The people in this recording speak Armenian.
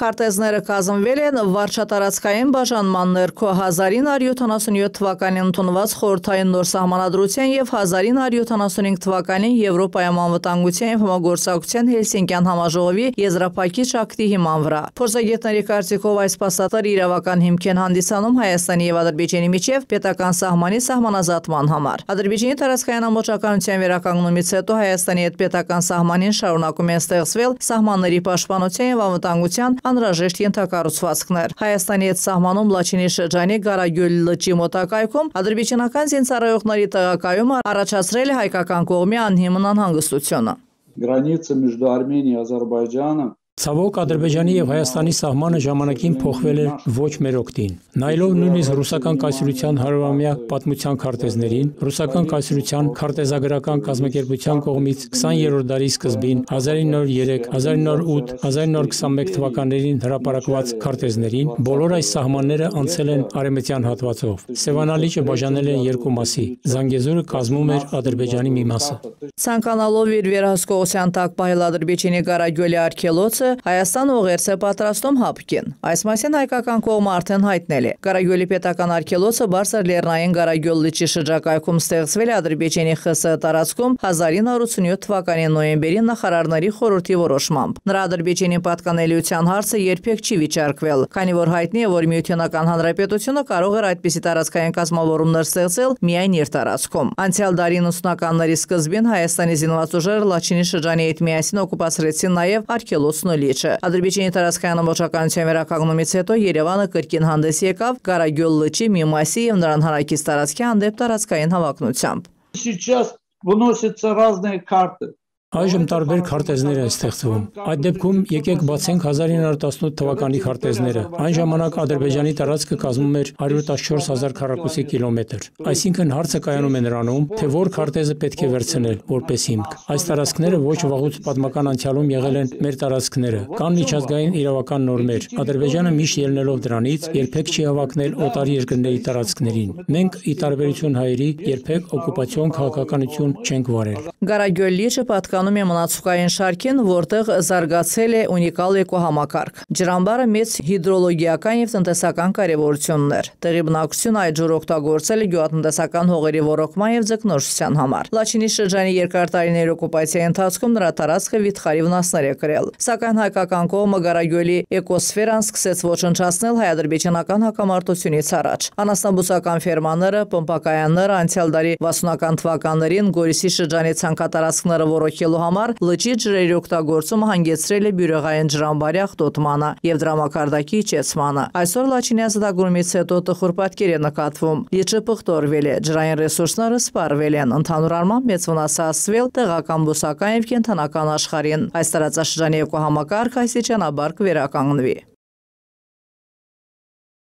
Քարտեզները կազմվել են վարչատարածքային բաժանման ներքո 1977 թվականին ընդունված խորհրդային նոր սահմանադրության եւ 1975 թվականին Եվրոպայում անվտանգության եւ համագործակցության Հելսինկյան համաժողովի եզրափակիչ ակտի հիման վրա։ Փորձագետների կարծիքով այս փաստաթղթը իրավական հիմք են հանդիսանում Հայաստանի եւ Ադրբեջանի միջև պետական սահմանի սահմանազատման համար։ Ադրբեջանի տարածքային ամբողջականության վերականգնումից հետո Հայաստանի հետ պետական սահմանին շարունակում են ստեղծվել սահմանների պաշտպանության եւ անվտանգության անհրաժեշտ ենթակառուցվածքներ։ Հայաստանի հետ սահմանում Լաչինի շրջանի Գարագյուլ լճի մոտակայքում ադրբեջանական զինծառայողների տեղակայումը առաջացրել է հայկական կողմի անհիմն անհանգստությունը։ Граница между Арменией и Азербайджаном Ցավոք Ադրբեջանի եւ Հայաստանի սահմանը ժամանակին փոխվել է ոչ մեր օգտին։ Նայելով նույնիսկ ռուսական կայսրության հարյուրամյա պատմության քարտեզներին, ռուսական կայսրության քարտեզագրական կազմակերպության կողմից 20-րդ դարի սկզբին 1903, 1908, 1921 թվականներին հրապարակված քարտեզներին բոլոր այս սահմանները անցել են արևմտյան հատվածով։ Սևանալիճը բաժանել են երկու մասի։ Զանգեզուրը կազմում էր Ադրբեջանի մի մասը։ Ցանկանալով իր վերահսկողության տակ պահել Ադրբեջանի Գարագյոլի արքելոցը Հայաստանը ուղերձ է պատրաստում հապկին։ Այս մասին հայկական կողմը արդեն հայտնել է։ Գարագյոլի պետական արքելոցը բարձր լեռնային Գարագյոլ լճի շրջակայքում ստեղծվել է Ադրբեջանի ԽՍՀ տարածքում 1987 թվականի նոյեմբերի նախարարների խորհրդի որոշմամբ։ Նրա Ադրբեջանի պատկանելիության հարցը երբեք չի վիճարկվել, քանի որ հայտնի է, որ Միութենական Հանրապետությունը կարող էր այդպիսի տարածքային կազմավորումներ ստեղծել միայն իր տարածքում։ Անցյալ դարի 90-ականների սկզբին Հայաստանի զինված ուժերը Լաչինի շրջանի հետ միասին օկուպացրեցին նաև Արքելոցն ու լիճը։ Ադրբեջանի տարածքային ամբողջականության վերականգնումից հետո Երևանը կրկին հանդես եկավ Ղարագյուլ լճի մի մասի եւ նրան հարակից տարածքի հանդեպ տարածքային հավակնությամբ։ Сейчас выносятся разные карты. Այժմ տարբեր քարտեզներ են ստեղծվում։ Այդ դեպքում եկեք բացենք 1918 թվականի քարտեզները։ Այն ժամանակ Ադրբեջանի տարածքը կազմում էր 114000 քառակուսի կիլոմետր։ Այսինքն հարցը կայանում է նրանում, թե որ քարտեզը պետք է վերցնել որպես հիմք։ Այս տարածքները ոչ վաղուց պատմական անցյալում եղել են մեր տարածքները։ Կան միջազգային իրավական նորմեր։ Ադրբեջանը միշտ ելնելով դրանից երբեք չի հավակնել օտարի երկրների տարածքներին։ Մենք ի տարբերություն հայերի երբեք օկուպացիոն քաղաքականություն չենք վարել։ Գարագյոլ լիճը պատկանում է մնացուկային շարքին, որտեղ զարգացել է ունիկալ էկոհամակարգ։ Ջրամբարը մեծ հիդրոլոգիական եւ տնտեսական կարեւորություն ուներ։ Տեղի բնակչությունը այդ ջուրը օգտագործել է գյուղատնտեսական հողերի ոռոգման եւ ձկնորսության համար։ Լաչինի շրջանի երկար տարիների օկուպացիայի ընթացքում նրա տարածքը վիթխարի վնասներ է կրել։ Սակայն հայկական կողմը Գարագյոլի էկոսֆերան սկսեց ոչնչացնել հայ-ադրբեջանական հակամարտությունից առաջ։ Անասնաբուսական ֆերմաները, պմպակայանները անցյալ դարի 60-ական թվականներին Գորիսի շրջանի ցանկատարածքները ոռոգել ստեղծելու համար լճի ջրերի օգտագործումը հանգեցրել է բյուրեղային ջրամբարի աղտոտմանը եւ դրամակարդակի իջեցմանը։ Այսօր Լաչինի ազատագրումից հետո տխուր պատկեր է նկատվում։ Լիճը պղտորվել է, ջրային ռեսուրսները սպառվել են, ընդհանուր առմամբ մեծ վնաս է հասցվել տեղական բուսական եւ կենթանական աշխարհին։ Այս տարածաշրջանի էկոհամակարգը այսիջանաբար կվերականգնվի։